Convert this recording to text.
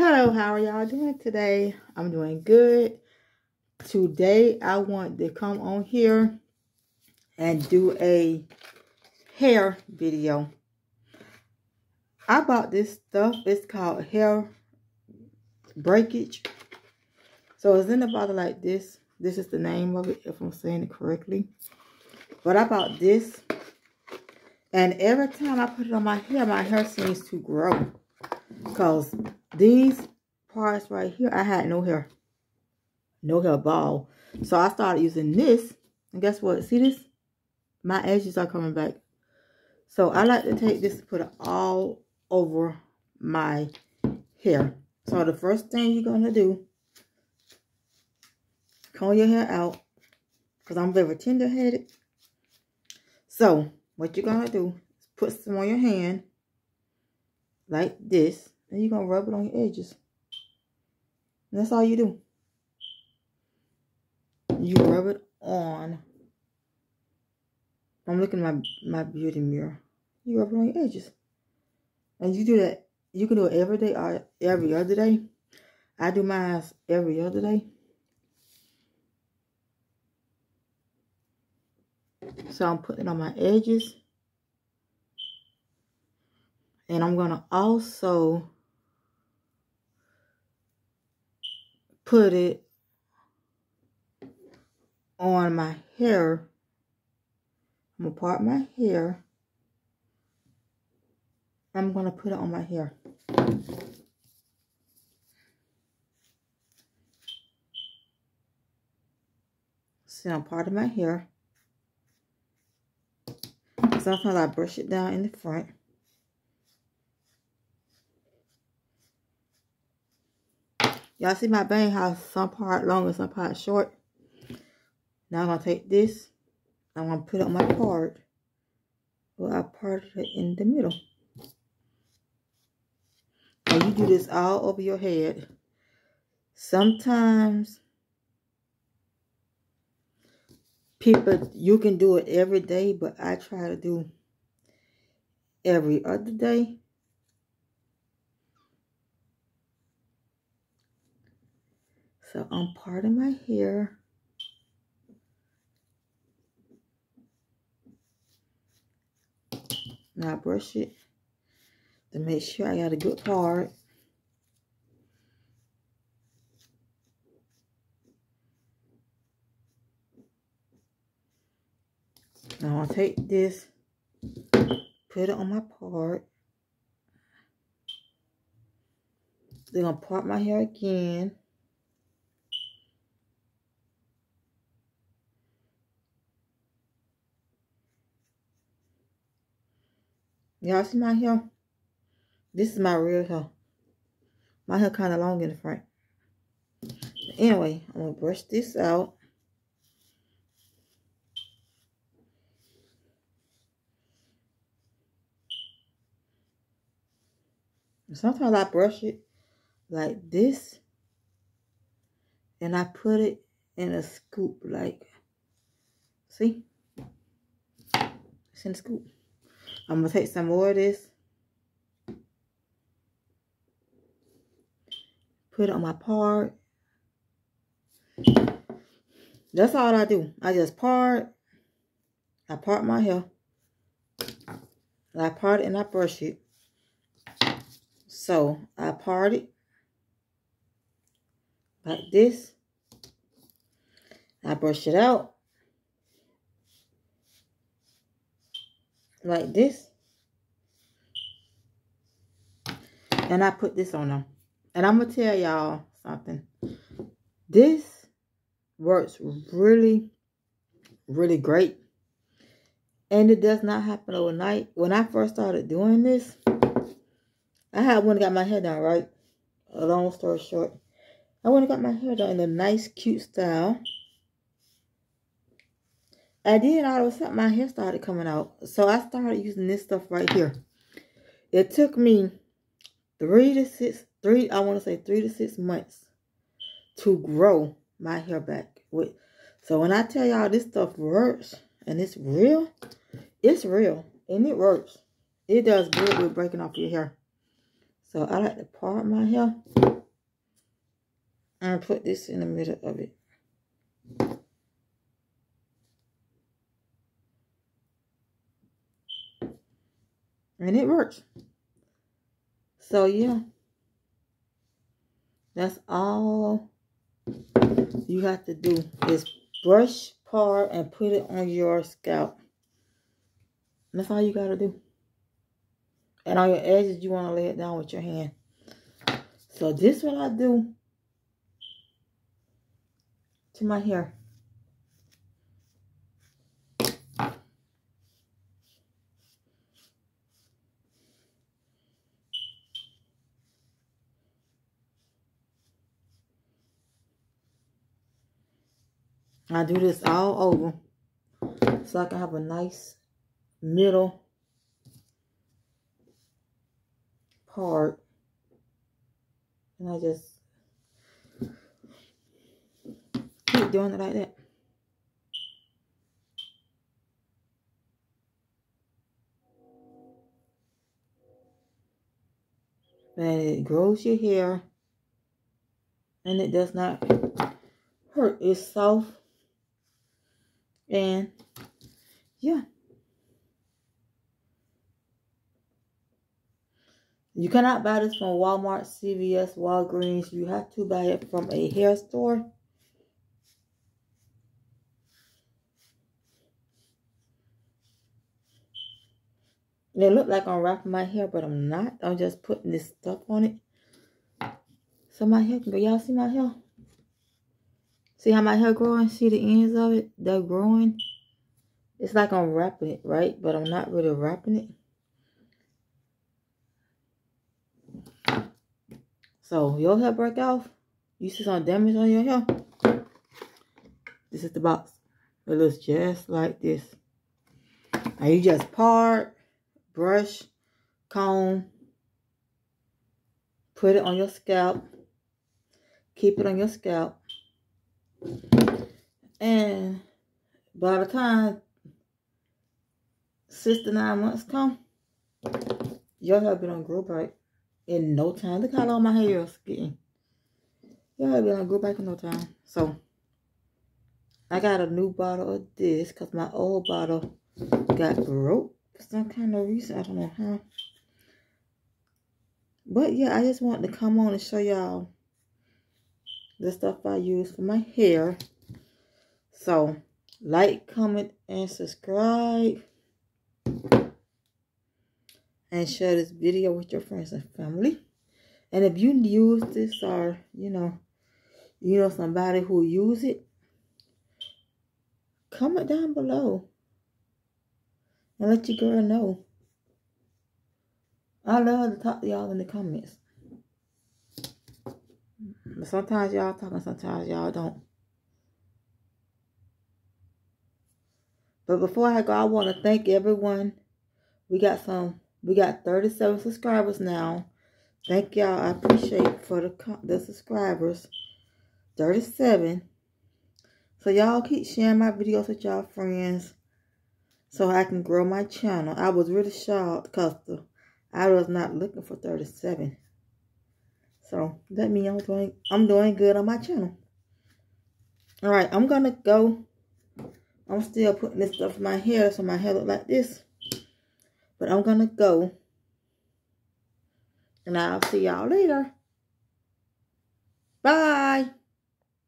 Hello, how are y'all doing today? I'm doing good. Today, I want to come on here and do a hair video. I bought this stuff. It's called hair breakage. So it's in the bottle like this. This is the name of it, if I'm saying it correctly. But I bought this. And every time I put it on my hair, my hair seems to grow. Because these parts right here, I had no hair. No hair ball. So I started using this. And guess what? See this? My edges are coming back. So I like to take this and put it all over my hair. So the first thing you're going to do, comb your hair out. Because I'm very tender-headed. So what you're going to do is put some on your hand. Like this. And you're going to rub it on your edges. And that's all you do. You rub it on. I'm looking at my, my beauty mirror. You rub it on your edges. And you do that. You can do it every day or every other day. I do mine every other day. So I'm putting it on my edges. And I'm going to also put it on my hair. I'm going to part my hair. I'm going to put it on my hair. See, I'm parting my hair. Sometimes I brush it down in the front. Y'all see my bang how some part long and some part short? Now I'm going to take this. I'm going to put it on my part. Well, I parted it in the middle. And you do this all over your head. Sometimes people, you can do it every day, but I try to do every other day. So I'm parting my hair. Now I brush it to make sure I got a good part. Now I'll take this, put it on my part. Then I'll part my hair again. Y'all see my hair? This is my real hair. My hair kind of long in the front. Anyway, I'm going to brush this out. Sometimes I brush it like this. And I put it in a scoop like, see? It's in a scoop. I'm going to take some more of this. Put it on my part. That's all I do. I just part. I part my hair. I part it and I brush it. So I part it like this. I brush it out like this. And I put this on them. And I'm going to tell y'all something. This works really, really great. And it does not happen overnight. When I first started doing this, I had one got my hair done, right? A long story short. I went and got my hair done in a nice, cute style. And then all of a sudden, my hair started coming out. So I started using this stuff right here. It took me three to six, three, I want to say three to six months to grow my hair back. With So when I tell y'all this stuff works and it's real, it's real and it works. It does good with breaking off your hair. So I like to part my hair And put this in the middle of it. And it works. So yeah. That's all you have to do is brush part and put it on your scalp. That's all you got to do. And on your edges, you want to lay it down with your hand. So this what I do to my hair. I do this all over so I can have a nice middle part. And I just keep doing it like that. And it grows your hair and it does not hurt. It's soft and yeah. You cannot buy this from Walmart, CVS, Walgreens. You have to buy it from a hair store. It look like I'm wrapping my hair, but I'm not. I'm just putting this stuff on it. So my hair can go. Y'all see my hair? See how my hair growing? See the ends of it? They're growing. It's like I'm wrapping it, right? But I'm not really wrapping it. So your hair break off. You see some damage on your hair. This is the box. It looks just like this. Now you just part, brush, comb, put it on your scalp. Keep it on your scalp. And by the time six to nine months come, your hair be gonna grow back in no time. Look how long my hair is getting. Your hair be gonna grow back in no time. So I got a new bottle of this because my old bottle got broke for some kind of reason. I don't know how. But yeah, I just wanted to come on and show y'all the stuff I use for my hair. So, like, comment, and subscribe. And share this video with your friends and family. And if you use this or, you know, you know somebody who use it, comment down below. And let your girl know. I love to talk to y'all in the comments. Sometimes y'all talking, sometimes y'all don't. But before I go, I want to thank everyone. We got some, we got 37 subscribers now. Thank y'all. I appreciate for the, the subscribers. 37. So y'all keep sharing my videos with y'all friends so I can grow my channel. I was really shocked because I was not looking for 37. So that means I'm doing I'm doing good on my channel. Alright, I'm gonna go. I'm still putting this stuff in my hair so my hair look like this. But I'm gonna go. And I'll see y'all later. Bye.